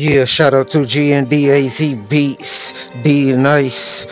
Yeah, shout out to GNDAZ Beats, D Nice,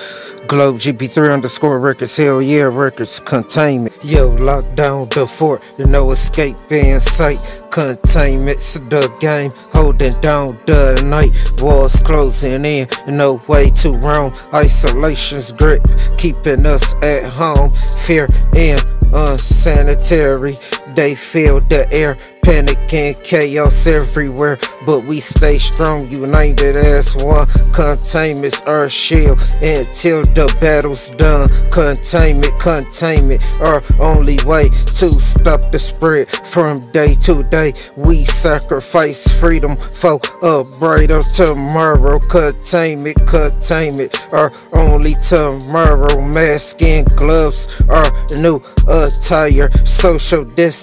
Globe GP3 underscore records, hell yeah, records, containment. Yo, lock down the fort, you know, escape in sight. Containment's the game, holding down the night. Walls closing in, no way to roam. Isolation's grip, keeping us at home. Fear and unsanitary, they feel the air Panic and chaos everywhere, but we stay strong, united as one. Containment's our shield until the battle's done. Containment, containment, our only way to stop the spread from day to day. We sacrifice freedom for a brighter tomorrow. Containment, containment, our only tomorrow. Mask and gloves, our new attire. Social distance,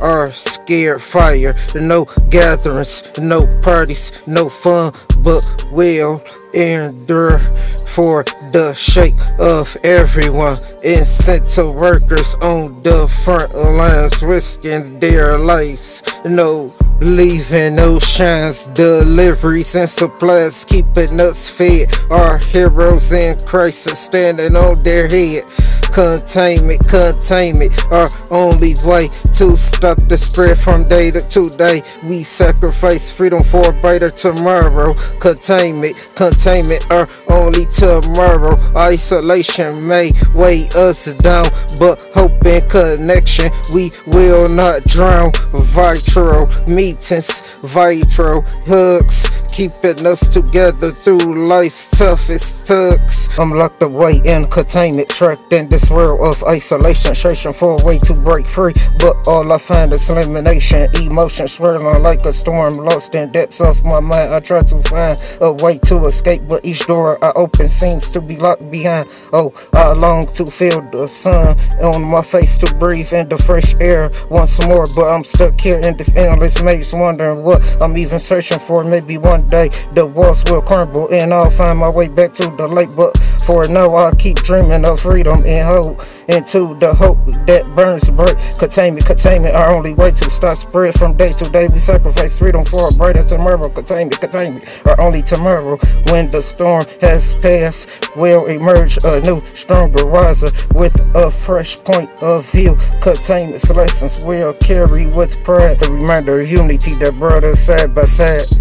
our scared fire. No gatherings, no parties, no fun, but will endure for the sake of everyone. Essential workers on the front lines risking their lives. No Leaving no shines, deliveries and supplies, keeping us fed. Our heroes in crisis standing on their head. Containment, containment, our only way to stop the spread from day to day. We sacrifice freedom for a brighter tomorrow. Containment, containment, our only tomorrow. Isolation may weigh us down, but hope and connection we will not drown. Vitro meetings, vitro hugs keeping us together through life's toughest tugs. I'm locked away in containment, trapped in this world of isolation, searching for a way to break free. But all I find is elimination, emotion swirling like a storm, lost in depths of my mind. I try to find a way to escape, but each door I open seems to be locked behind. Oh, I long to feel the sun on my face to breathe in the fresh air once more, but I'm stuck here in this endless maze, wondering what I'm even searching for. Maybe one day the walls will crumble and I'll find my way back to the lake. But for now, I keep dreaming of freedom and hope into the hope that burns bright. Containment, containment, our only way to stop spread from day to day. We sacrifice freedom for a brighter tomorrow. Containment, containment, our only tomorrow. When the storm has passed, will emerge a new, stronger riser with a fresh point of view. Containment's lessons will carry with pride the reminder of unity that brought us side by side.